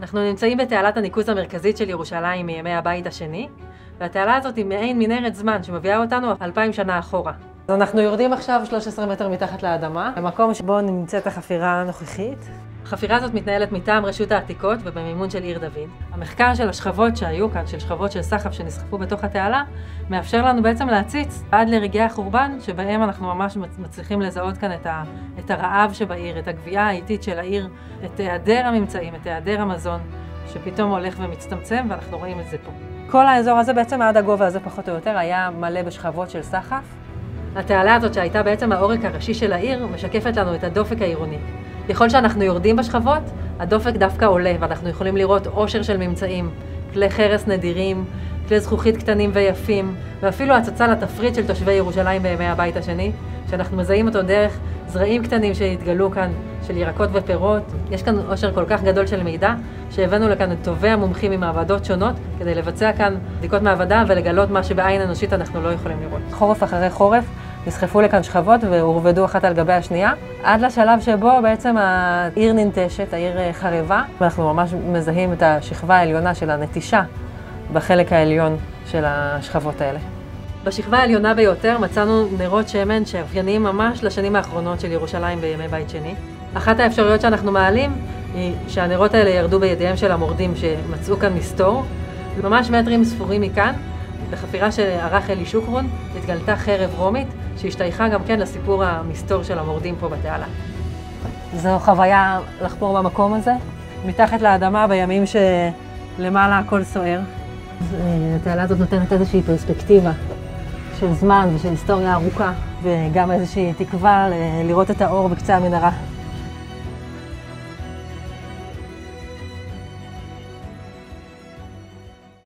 אנחנו נמצאים בתעלת הניקוז המרכזית של ירושלים מימי הבית השני, והתעלה הזאת היא מעין מנהרת זמן שמביאה אותנו אלפיים שנה אחורה. אז אנחנו יורדים עכשיו 13 מטר מתחת לאדמה, במקום שבו נמצאת החפירה הנוכחית. החפירה הזאת מתנהלת מטעם רשות העתיקות ובמימון של עיר דוד. המחקר של השכבות שהיו כאן, של שכבות של סחף שנסחפו בתוך התעלה, מאפשר לנו בעצם להציץ עד לרגעי החורבן, שבהם אנחנו ממש מצליחים לזהות כאן את, ה, את הרעב שבעיר, את הגבייה האיטית של העיר, את היעדר הממצאים, את היעדר המזון, שפתאום הולך ומצטמצם, ואנחנו רואים את זה פה. כל האזור הזה בעצם עד הגובה הזה פחות או יותר היה מלא בשכבות של סחף. התעלה הזאת שהייתה בעצם העורק הראשי של העיר, משקפת לנו את הדופק העירוני. ככל שאנחנו יורדים בשכבות, הדופק דווקא עולה, ואנחנו יכולים לראות עושר של ממצאים, כלי חרס נדירים, כלי זכוכית קטנים ויפים, ואפילו הצצה לתפריט של תושבי ירושלים בימי הבית השני, שאנחנו מזהים אותו דרך זרעים קטנים שהתגלו כאן, של ירקות ופירות. יש כאן עושר כל כך גדול של מידע, שהבאנו לכאן את טובי המומחים ממעבדות שונות, כדי לבצע כאן בדיקות מעבדה ולגלות מה שבעין אנושית אנחנו לא יכולים לראות. חורף אחרי חורף, נסחפו לכאן שכבות והורבדו אחת על גבי השנייה, עד לשלב שבו בעצם העיר ננטשת, העיר אה, חרבה, ואנחנו ממש מזהים את השכבה העליונה של הנטישה בחלק העליון של השכבות האלה. בשכבה העליונה ביותר מצאנו נרות שמן שאופייניים ממש לשנים האחרונות של ירושלים בימי בית שני. אחת האפשרויות שאנחנו מעלים היא שהנרות האלה ירדו בידיהם של המורדים שמצאו כאן מסתור. ממש מטרים ספורים מכאן, בחפירה שערך אלי שוקרון, התגלתה חרב רומית שהשתייכה גם כן לסיפור המסתור של המורדים פה בתעלה. זו חוויה לחפור במקום הזה, מתחת לאדמה בימים שלמעלה הכל סוער. התעלה הזאת נותנת איזושהי פרספקטיבה של זמן ושל היסטוריה ארוכה, וגם איזושהי תקווה לראות את האור בקצה המנהרה.